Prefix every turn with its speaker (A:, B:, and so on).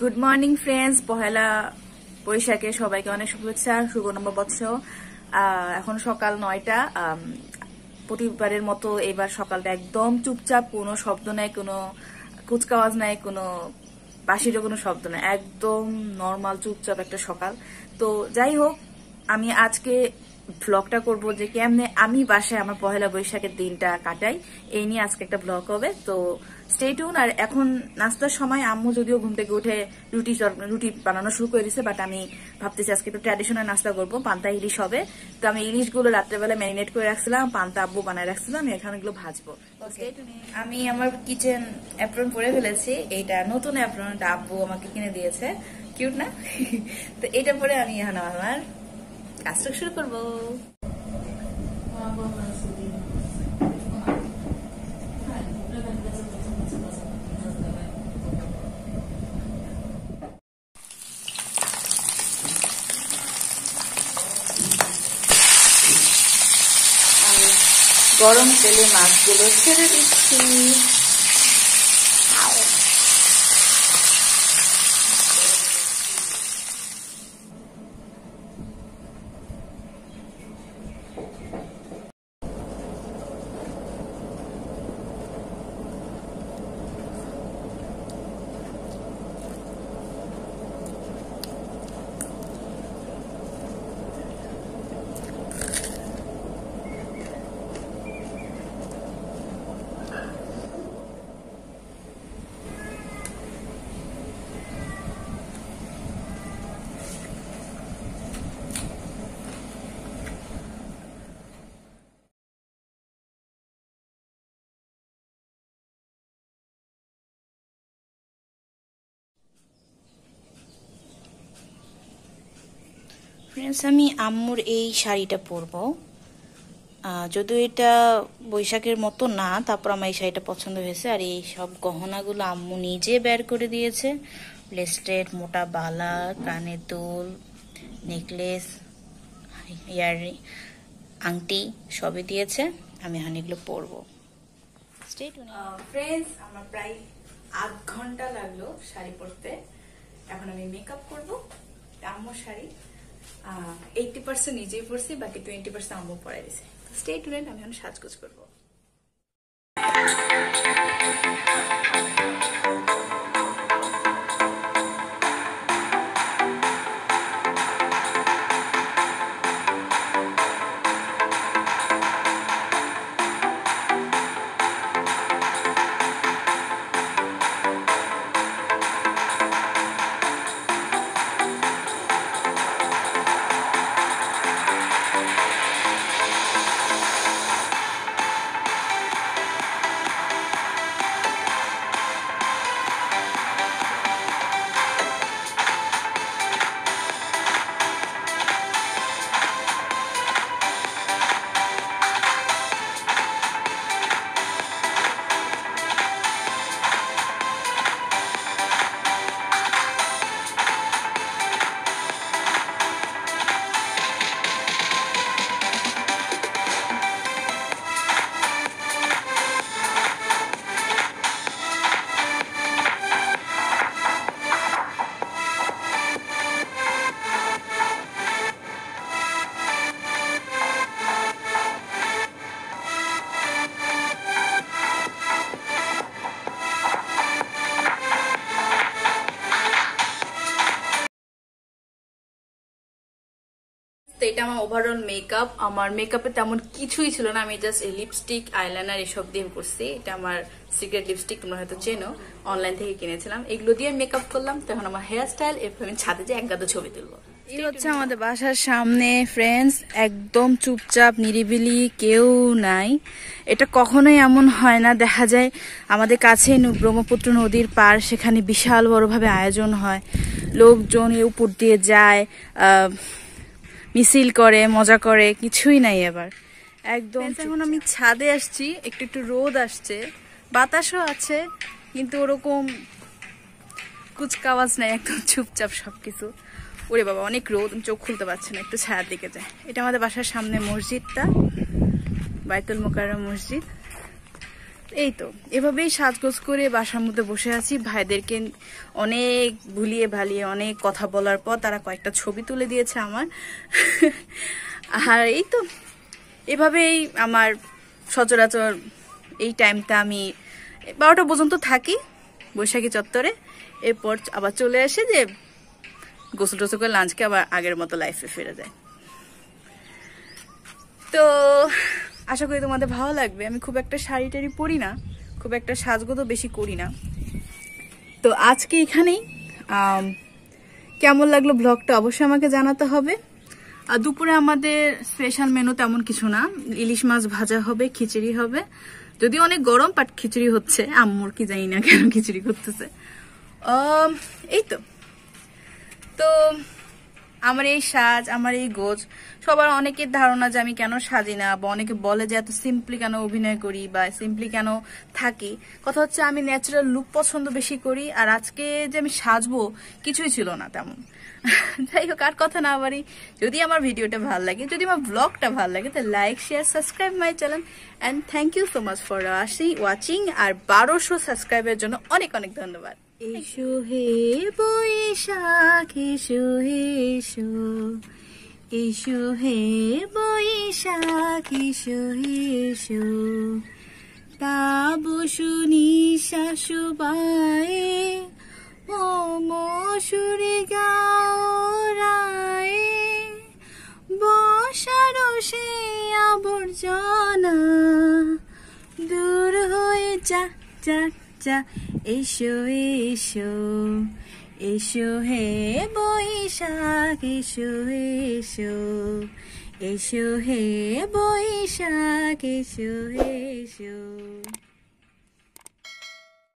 A: Good morning friends পহেলা বৈশাখে সবাইকে অনেক শুভেচ্ছা শুভ আহ, এখন সকাল নয়টা। প্রতিবারের মতো এবার সকালটা একদম চুপচাপ কোনো শব্দ নাই কোনো কুচকাওয়াজ নাই কোনো বাসিরও কোনো শব্দ নাই। একদম নর্মাল চুপচাপ একটা সকাল। তো যাই হোক আমি আজকে ভ্লগটা করব যে কেমনে আমি বাসায় আমার পহেলা বৈশাখের দিনটা কাটাই। এই নিয়ে আজকে একটা ব্লগ হবে। তো স্টে টুন আর এখন নাস্তার সময় আম্মু যদিও ঘুম থেকে উঠে রুটি রুটি বানানো শুরু করে দিছে বাট আমি ভাবতেছি আজকে একটু ট্র্যাডিশনাল নাস্তা করব পান্তা ইলিশ হবে। তো আমি ইলিশগুলো রাত্রেবেলা ম্যারিনেট করে রাখছিলাম পান্তা আব্বু বানায় রাখছিলাম আমি এখানে এগুলো ভাজবো আমি আমার কিচেন অ্যাপ্রন পরে ফেলেছি এইটা নতুন অ্যাপ্রন এটা আব্বু আমাকে কিনে দিয়েছে। কিউট না? তো এটা পরে আমি এখন আমার কাজটা শুরু করব। গরম তেলে মাছগুলো ছেড়ে দিচ্ছি। ফ্রেন্ডস আমি আম্মুর এই শাড়িটা পরবো। যদিও এটা বৈশাখের মতো না, তারপর আমার এই শাড়িটা পছন্দ হয়েছে। আর এই সব গহনাগুলো আম্মু নিজে বের করে দিয়েছে। ব্রেসলেট, মোটা বালা, কানের দুল, নেকলেস, ইয়ার আংটি সবই দিয়েছে। আমি এখন এগুলো পরবো ফ্রেন্ডস আমার প্রায় আধ ঘণ্টা লাগল শাড়ি পরতে। এখন আমি মেকআপ করব। আম্মুর শাড়ি। এইটি পার্সেন্ট নিজেই পড়ছি, বাকি টোয়েন্টি পার্সেন্ট আম্মু পড়াই দিছে। স্টে টুডেন্ট আমি এখন সাজগোজ করব। এটা আমার ওভারঅল মেকআপ আমার মেকআপে তেমন কিছুই ছিল না। আমি জাস্ট এই লিপস্টিক আইলাইনার এসব দিয়ে করছি। এটা আমার সিক্রেট লিপস্টিক তোমরা হয়তো চেনো। অনলাইন থেকে কিনেছিলাম। এগুলো দিয়ে মেকআপ করলাম। তখন আমার হেয়ার স্টাইল এরপর আমি ছাদে যে একগাদা ছবি তুলবো। এই হচ্ছে আমাদের বাসার সামনে ফ্রেন্ডস একদম চুপচাপ, নিরিবিলি, কেউ নাই। এটা কখনোই এমন হয় না। দেখা যায় আমাদের কাছে ব্রহ্মপুত্র নদীর পার, সেখানে বিশাল বড়ভাবে আয়োজন হয়। লোকজন এ উপর দিয়ে যায়। মিছিল করে মজা করে কিছুই নাই এবার। একদম এখন আমি ছাদে আসছি একটু একটু রোদ আসছে বাতাসও আছে কিন্তু ওরকম কুচকাওয়াজ নাই একদম চুপচাপ সব কিছু ওরে বাবা অনেক রোদ চোখ খুলতে পারছে না একটু ছায়ার দিকে যায় এটা আমাদের বাসার সামনে মসজিদটা বাইতুল মোকাররম মসজিদ। এই তো এভাবেই সাজগোজ করে বাসার মধ্যে বসে আছি। ভাইদেরকে অনেক ভুলিয়ে ভালিয়ে, অনেক কথা বলার পর তারা কয়েকটা ছবি তুলে দিয়েছে আমার। আর এই তো এভাবেই আমার সচরাচর এই টাইমটা আমি বারোটা পর্যন্ত থাকি বৈশাখী চত্বরে। এরপর আবার চলে আসে যে গোসল টোসল করে লাঞ্চকে আবার আগের মতো লাইফে ফিরে যায়। তো আশা করি তোমাদের ভালো লাগবে। আমি খুব একটা শাড়ি টাড়ি পরি না, খুব একটা সাজগোজও বেশি করি না। তো আজকে এখানেই কেমন লাগল ব্লগটা অবশ্যই আমাকে জানাতে হবে। আর দুপুরে আমাদের স্পেশাল মেনু তেমন কিছু না। ইলিশ মাছ ভাজা হবে, খিচুড়ি হবে। যদি অনেক গরম বাট খিচুড়ি হচ্ছে। আম্মুর কি জানি না কেন খিচুড়ি করতেছে। এই তো। তো আমার এই সাজ, আমার এই গোজ, সবার অনেকের ধারণা যে আমি কেন সাজি না, বা অনেকে বলে যে এত সিম্পলি কেন অভিনয় করি, বা সিম্পলি কেন থাকি। কথা হচ্ছে আমি ন্যাচারাল লুক পছন্দ বেশি করি, আর আজকে যে আমি সাজবো, কিছুই ছিল না তেমন। যাই হোক, আর কথা না বাড়ি, যদি আমার ভিডিওটা ভালো লাগে, যদি আমার ব্লগটা ভালো লাগে তো like share subscribe my channel and thank you so much for আসি ওয়াচিং আর বারোশো সাবস্ক্রাইবের জন্য অনেক অনেক ধন্যবাদ। এসো হে বৈশাখ, এসো হে এসো। এসো হে বৈশাখ, এসো হে এসো তাবসুনি শাশুবায়ে ও মসুরি গাও রায়ে বসার সে আবর্জনা দূর হয়ে যা যা যা এসো এসো এসো হে বৈশাখ এসো এসো এসো হে বৈশাখ এসো এসো।